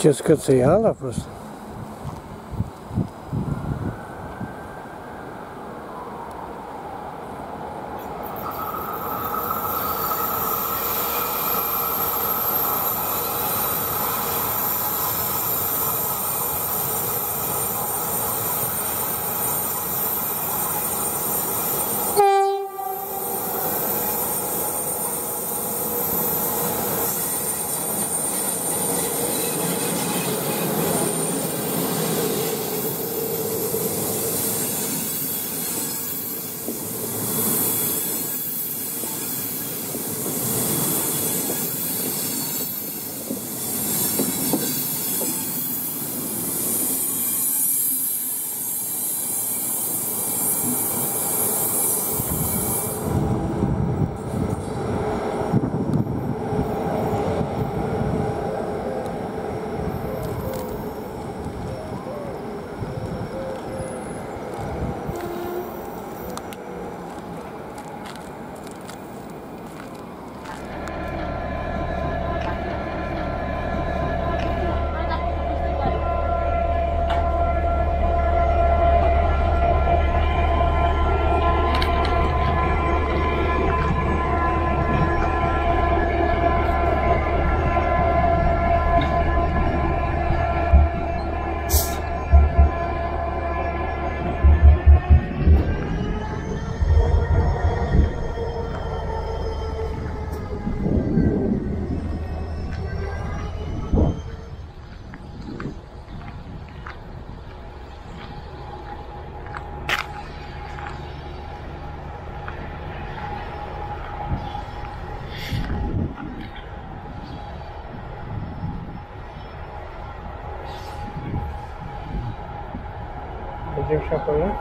just could see all of us. 社会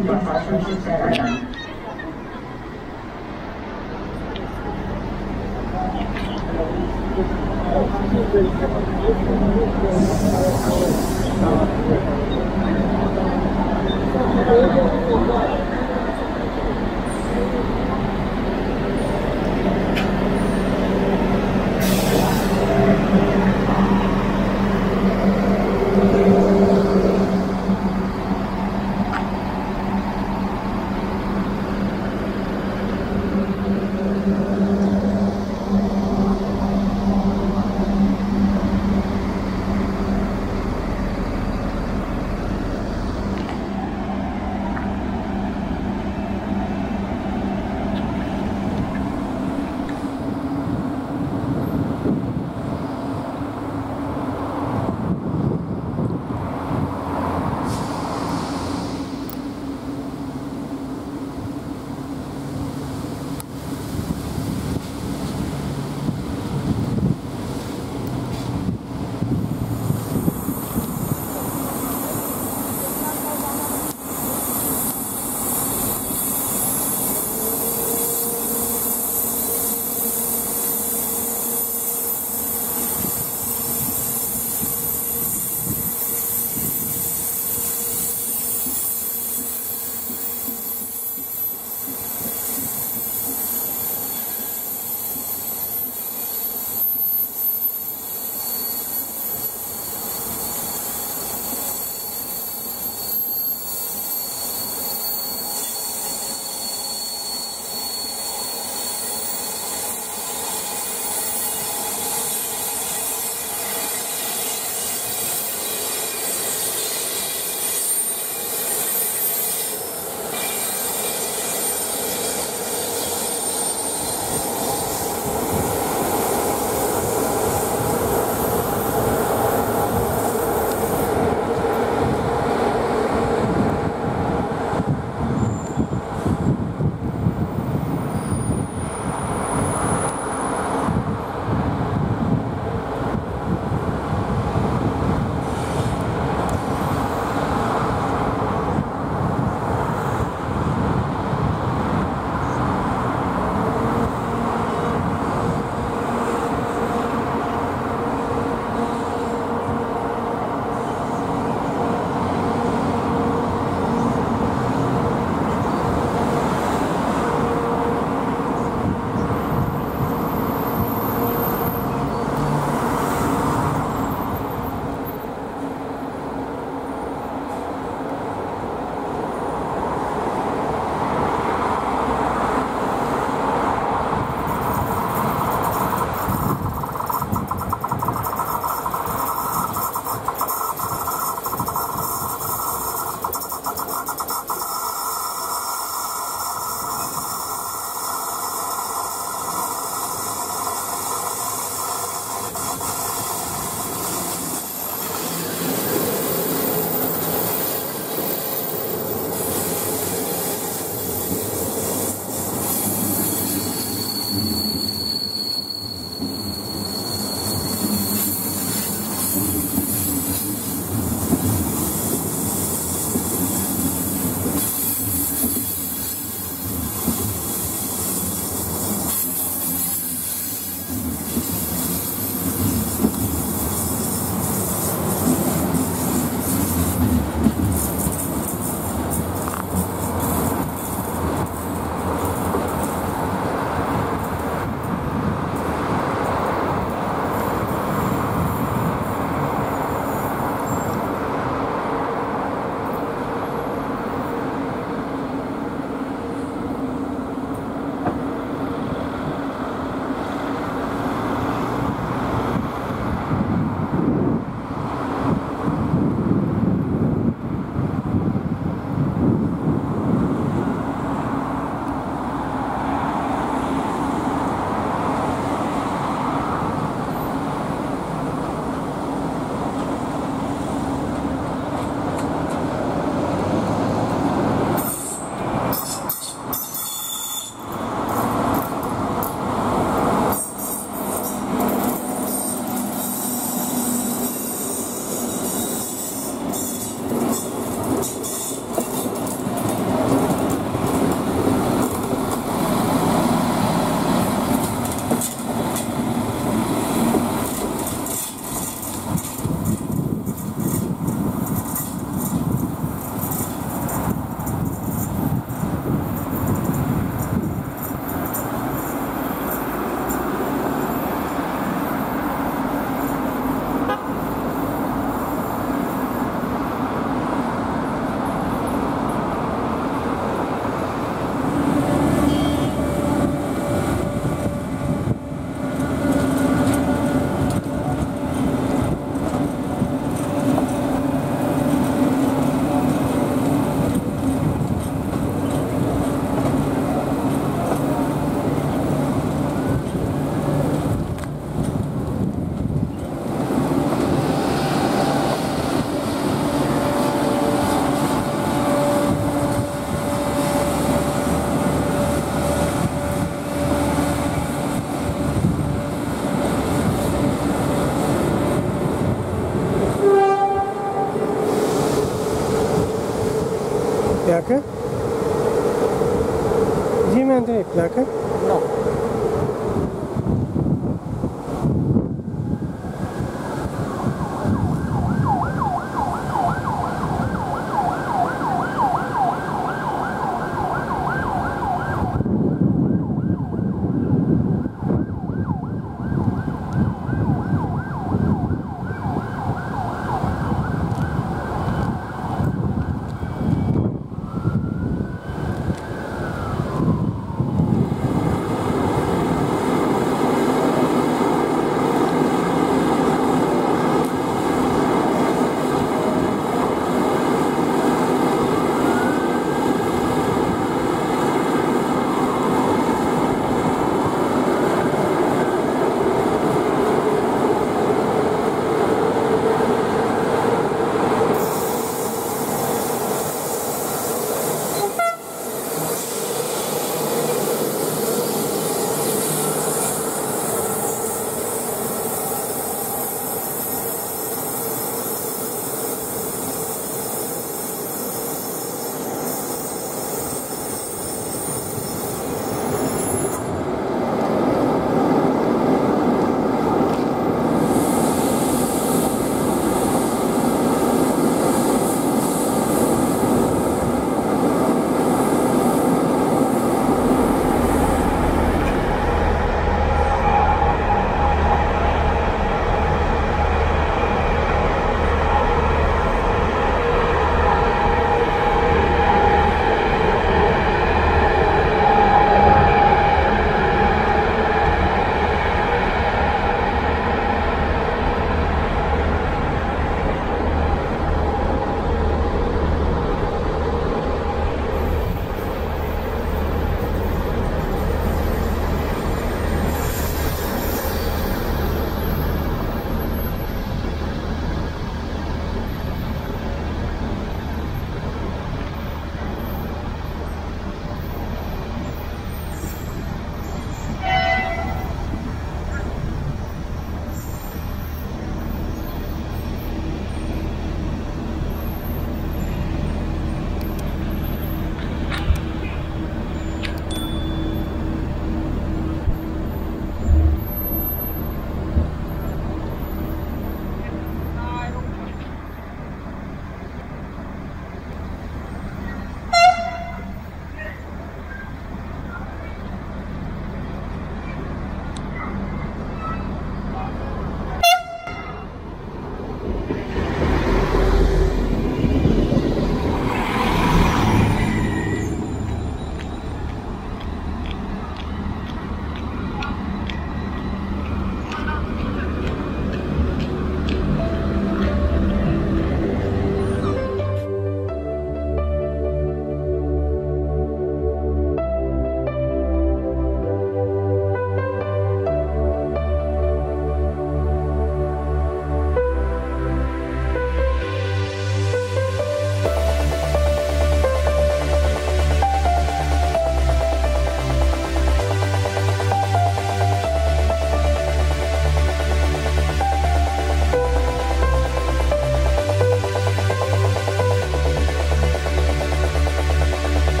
てください。